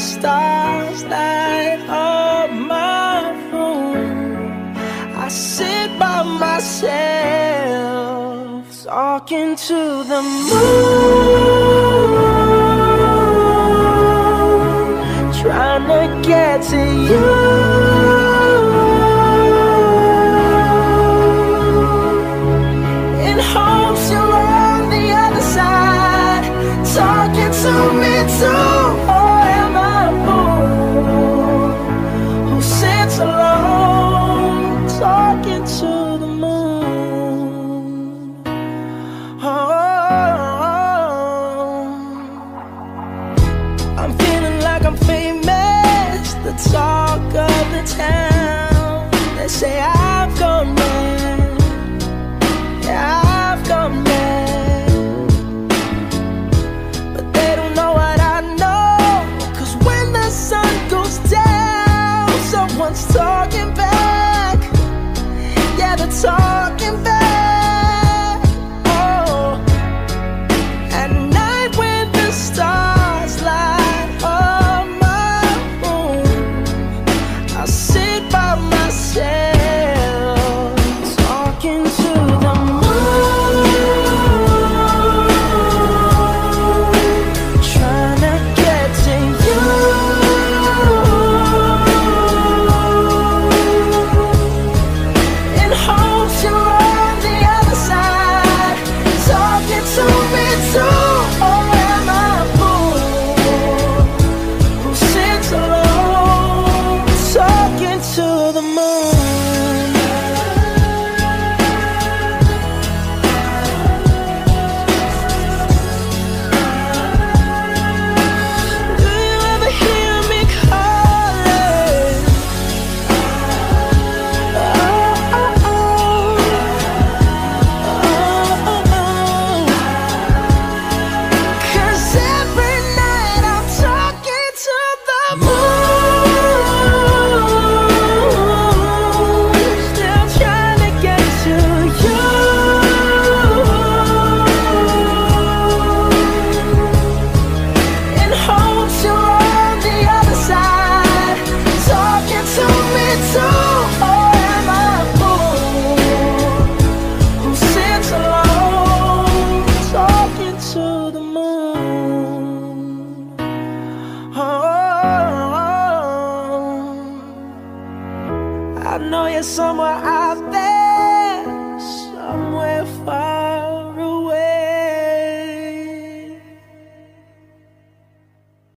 stars light up my room, I sit by myself talking to the moon, trying to get to you. I'm feeling like I'm famous, the talk of the town. They say I've myself, know you're somewhere out there,